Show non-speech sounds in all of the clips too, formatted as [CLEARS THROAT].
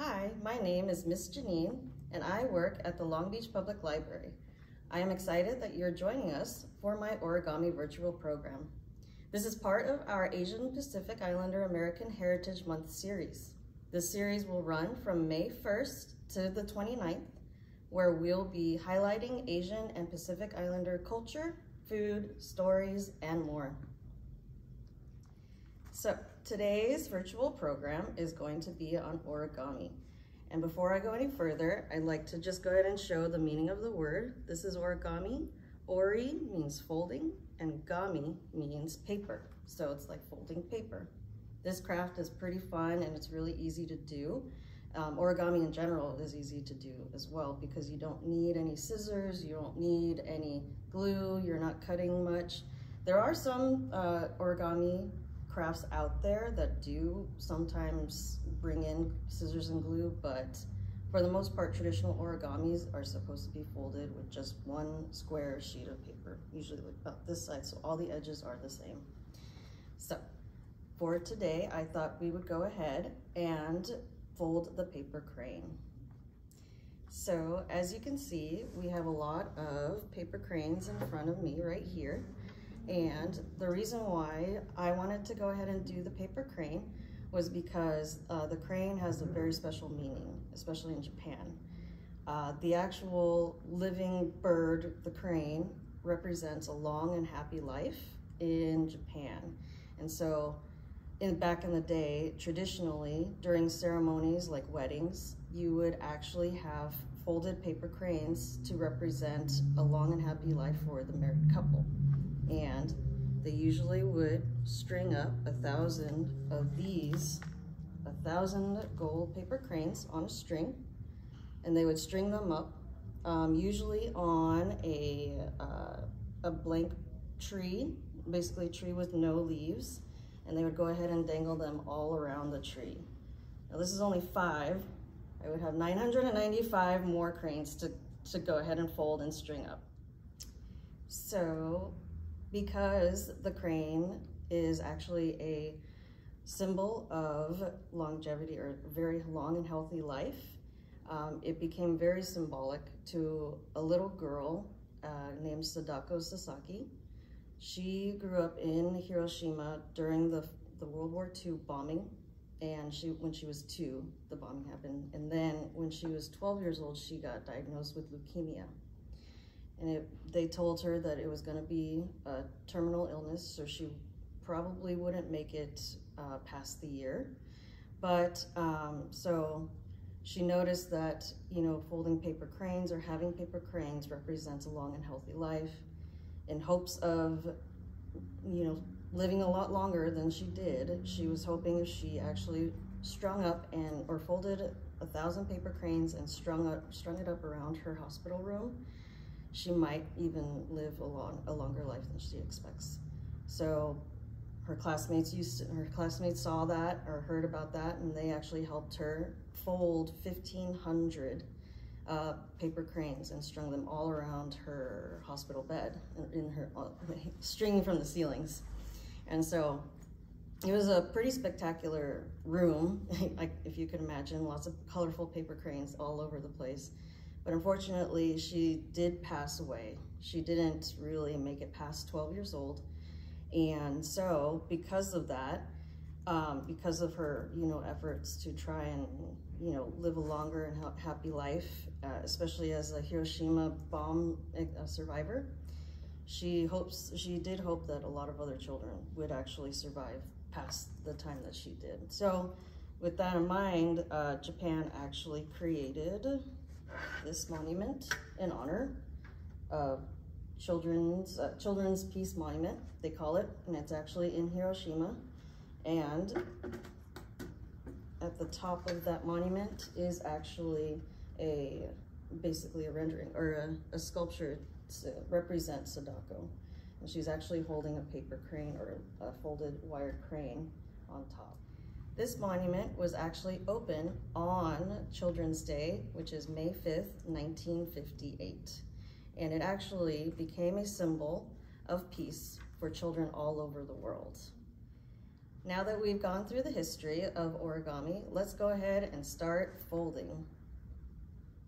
Hi, my name is Miss Janine, and I work at the Long Beach Public Library. I am excited that you're joining us for my origami virtual program. This is part of our Asian Pacific Islander American Heritage Month series. This series will run from May 1st to the 29th, where we'll be highlighting Asian and Pacific Islander culture, food, stories, and more. So today's virtual program is going to be on origami. And before I go any further, I'd like to just go ahead and show the meaning of the word. This is origami. Ori means folding and gami means paper. So it's like folding paper. This craft is pretty fun and it's really easy to do. Um, origami in general is easy to do as well because you don't need any scissors, you don't need any glue, you're not cutting much. There are some uh, origami crafts out there that do sometimes bring in scissors and glue, but for the most part, traditional origamis are supposed to be folded with just one square sheet of paper, usually about this size, so all the edges are the same. So for today, I thought we would go ahead and fold the paper crane. So as you can see, we have a lot of paper cranes in front of me right here. And the reason why I wanted to go ahead and do the paper crane was because uh, the crane has a very special meaning, especially in Japan. Uh, the actual living bird, the crane, represents a long and happy life in Japan. And so in back in the day, traditionally, during ceremonies like weddings, you would actually have folded paper cranes to represent a long and happy life for the married couple and they usually would string up a thousand of these, a thousand gold paper cranes on a string, and they would string them up, um, usually on a, uh, a blank tree, basically a tree with no leaves, and they would go ahead and dangle them all around the tree. Now this is only five. I would have 995 more cranes to, to go ahead and fold and string up. So because the crane is actually a symbol of longevity or very long and healthy life. Um, it became very symbolic to a little girl uh, named Sadako Sasaki. She grew up in Hiroshima during the, the World War II bombing and she when she was two, the bombing happened. And then when she was 12 years old, she got diagnosed with leukemia and it, they told her that it was going to be a terminal illness, so she probably wouldn't make it uh, past the year. But um, so she noticed that, you know, folding paper cranes or having paper cranes represents a long and healthy life in hopes of, you know, living a lot longer than she did. She was hoping if she actually strung up and or folded a thousand paper cranes and strung up, strung it up around her hospital room, she might even live a, long, a longer life than she expects. So her classmates used to, her classmates saw that or heard about that and they actually helped her fold 1,500 uh, paper cranes and strung them all around her hospital bed in her, uh, [LAUGHS] stringing from the ceilings. And so it was a pretty spectacular room, [LAUGHS] like if you can imagine, lots of colorful paper cranes all over the place. But unfortunately, she did pass away. She didn't really make it past 12 years old. And so because of that, um, because of her, you know, efforts to try and, you know, live a longer and happy life, uh, especially as a Hiroshima bomb uh, survivor, she hopes, she did hope that a lot of other children would actually survive past the time that she did. So with that in mind, uh, Japan actually created this monument in honor of Children's, uh, Children's Peace Monument, they call it, and it's actually in Hiroshima. And at the top of that monument is actually a, basically a rendering, or a, a sculpture to represent Sadako. And she's actually holding a paper crane or a folded wire crane on top. This monument was actually open on Children's Day, which is May 5th, 1958. And it actually became a symbol of peace for children all over the world. now that we've gone through the history of origami, let's go ahead and start folding.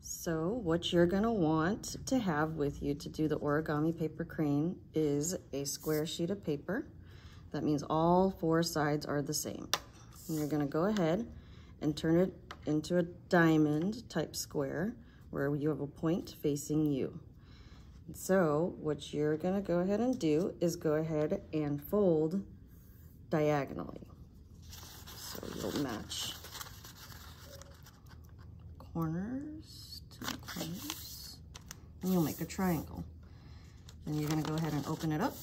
So what you're gonna want to have with you to do the origami paper crane is a square sheet of paper. That means all four sides are the same. And you're gonna go ahead and turn it into a diamond type square where you have a point facing you. So what you're gonna go ahead and do is go ahead and fold diagonally. So you'll match corners to corners, and you'll make a triangle. Then you're gonna go ahead and open it up,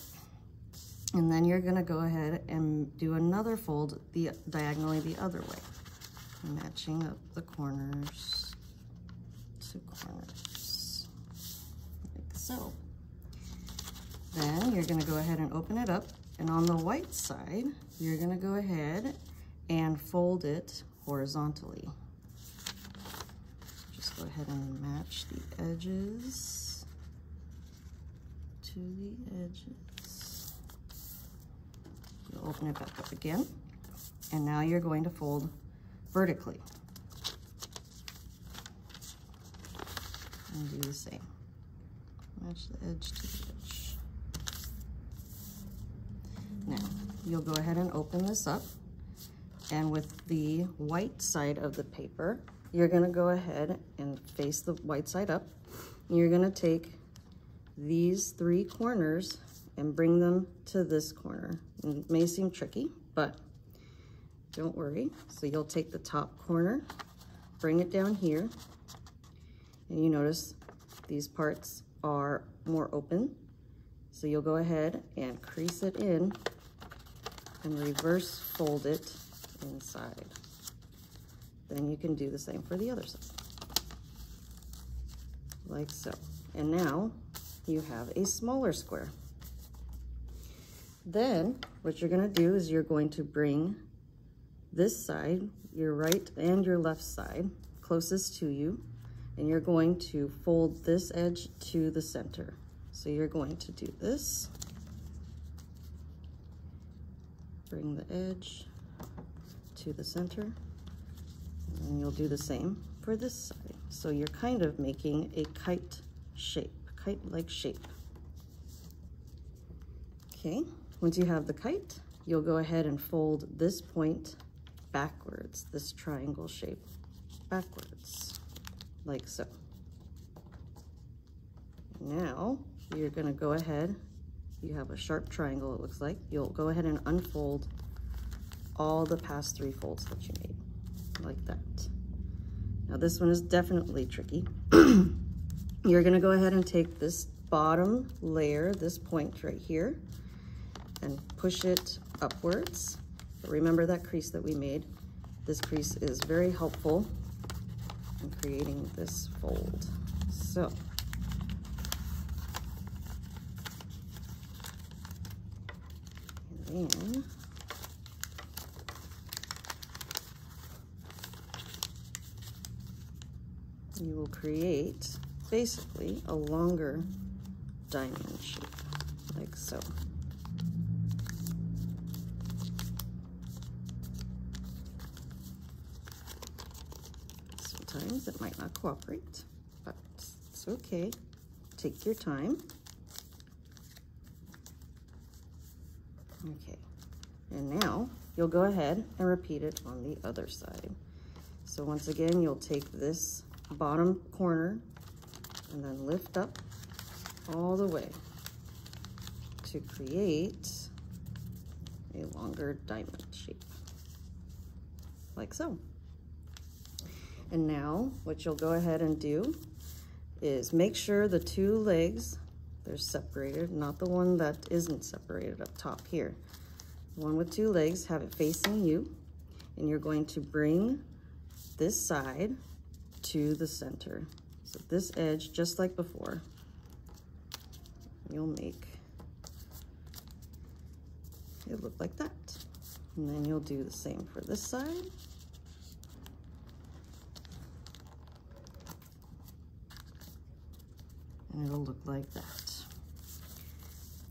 and then you're gonna go ahead and do another fold the diagonally the other way, matching up the corners to corners, like so. Then you're gonna go ahead and open it up and on the white side, you're gonna go ahead and fold it horizontally. Just go ahead and match the edges to the edges. You'll open it back up again. And now you're going to fold vertically. And do the same. Match the edge to the edge. Now, you'll go ahead and open this up. And with the white side of the paper, you're gonna go ahead and face the white side up. You're gonna take these three corners and bring them to this corner. It may seem tricky, but don't worry. So you'll take the top corner, bring it down here, and you notice these parts are more open. So you'll go ahead and crease it in and reverse fold it inside. Then you can do the same for the other side. Like so. And now you have a smaller square. Then what you're gonna do is you're going to bring this side, your right and your left side, closest to you, and you're going to fold this edge to the center. So you're going to do this bring the edge to the center and you'll do the same for this side. So you're kind of making a kite shape, kite-like shape. Okay, once you have the kite, you'll go ahead and fold this point backwards, this triangle shape backwards, like so. Now, you're gonna go ahead you have a sharp triangle, it looks like. You'll go ahead and unfold all the past three folds that you made, like that. Now this one is definitely tricky. [CLEARS THROAT] You're gonna go ahead and take this bottom layer, this point right here, and push it upwards. Remember that crease that we made. This crease is very helpful in creating this fold. So in. You will create basically a longer diamond shape, like so. It might not cooperate, but it's okay. Take your time. Okay, and now you'll go ahead and repeat it on the other side. So once again, you'll take this bottom corner and then lift up all the way to create a longer diamond shape, like so. And now what you'll go ahead and do is make sure the two legs they're separated, not the one that isn't separated up top here. One with two legs, have it facing you, and you're going to bring this side to the center. So this edge, just like before, you'll make it look like that. And then you'll do the same for this side. and it'll look like that.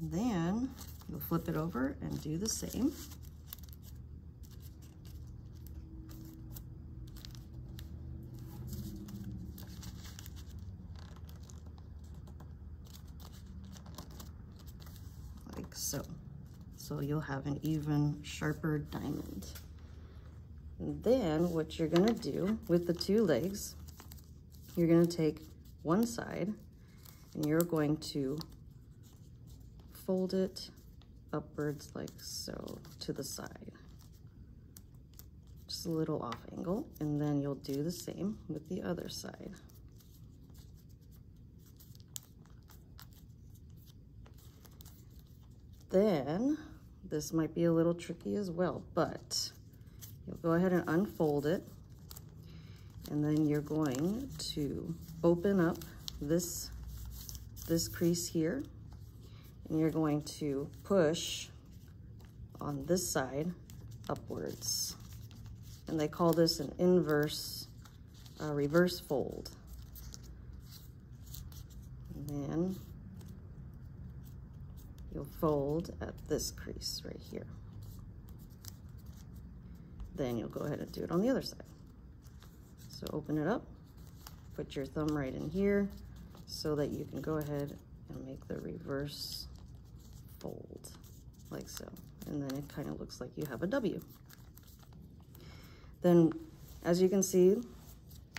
Then you'll flip it over and do the same. Like so. So you'll have an even sharper diamond. And then what you're gonna do with the two legs, you're gonna take one side and you're going to fold it upwards like so to the side. Just a little off angle, and then you'll do the same with the other side. Then, this might be a little tricky as well, but you'll go ahead and unfold it, and then you're going to open up this, this crease here, and you're going to push on this side upwards. And they call this an inverse, uh, reverse fold. And then you'll fold at this crease right here. Then you'll go ahead and do it on the other side. So open it up, put your thumb right in here so that you can go ahead and make the reverse fold like so. And then it kind of looks like you have a W. Then, as you can see,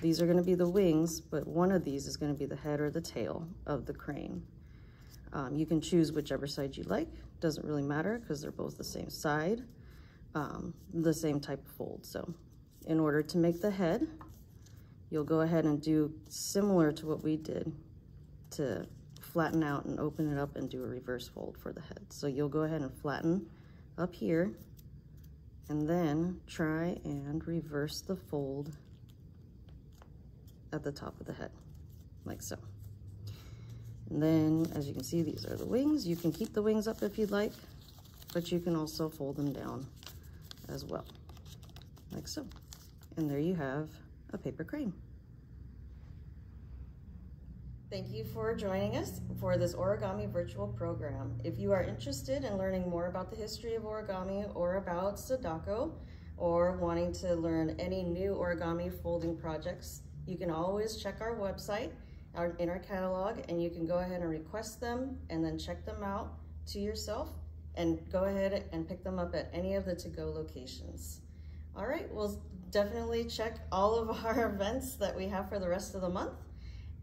these are gonna be the wings, but one of these is gonna be the head or the tail of the crane. Um, you can choose whichever side you like. Doesn't really matter because they're both the same side, um, the same type of fold. So in order to make the head, you'll go ahead and do similar to what we did to flatten out and open it up and do a reverse fold for the head. So you'll go ahead and flatten up here and then try and reverse the fold at the top of the head, like so. And then, as you can see, these are the wings. You can keep the wings up if you'd like, but you can also fold them down as well, like so. And there you have a paper crane. Thank you for joining us for this origami virtual program. If you are interested in learning more about the history of origami or about Sadako, or wanting to learn any new origami folding projects, you can always check our website our, in our catalog and you can go ahead and request them and then check them out to yourself and go ahead and pick them up at any of the to-go locations. All right, we'll definitely check all of [LAUGHS] our events that we have for the rest of the month